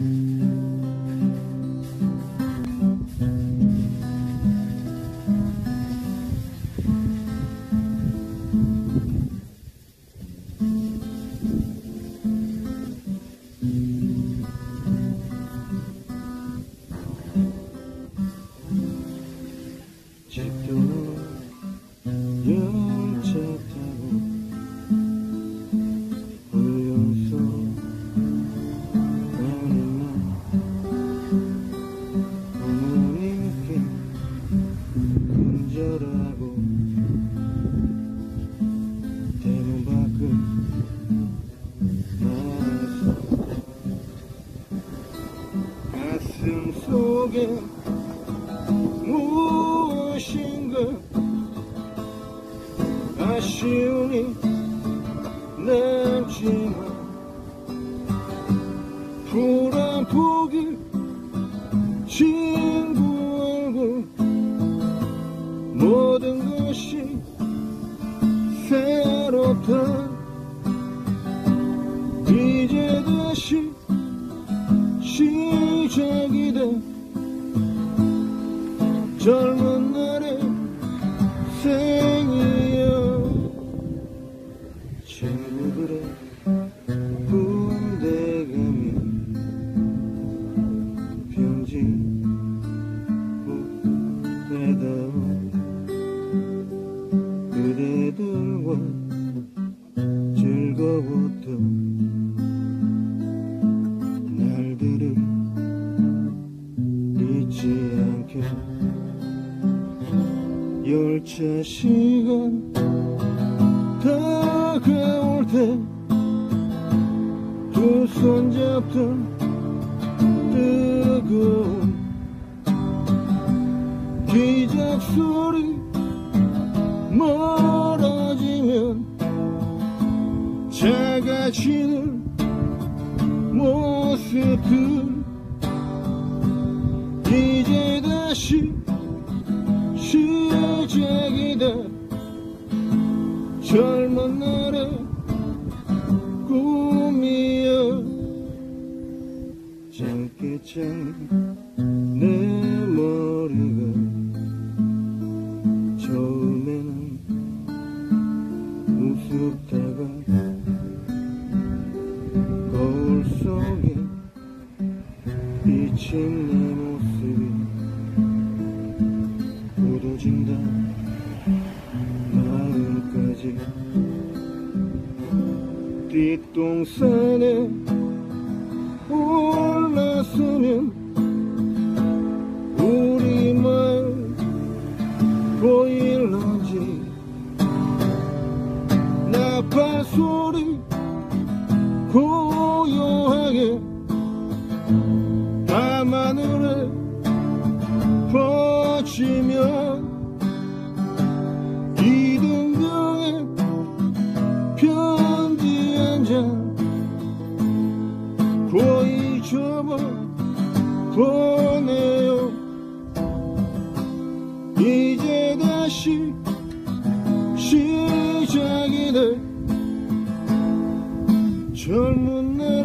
Mm-hmm. 가슴 속에 무엇인가 아쉬움이 남지만 푸른 포기 친구 얼굴 모든 것이 새롭다 시작이다 젊은 날의 생이여. 친구들의 군대 가면 편지 보내다오 그대들과 즐거웠던 않게 열차 시간 다가올 때두 손 잡던 뜨거운 기적 소리 멀어지면 작아지는 모습들 이제 다시 시작이다. 젊은 날의 꿈이여. 짧게 짧은 내 머리가 처음에는 우습다가 거울 속에 비친 내 굳어진다. 마음까지. 뒷동산에 올라서면 우리 마을 보일런지. 나팔 소리 고요하게 보내요. 이제 다시 시작이 돼 젊은 날의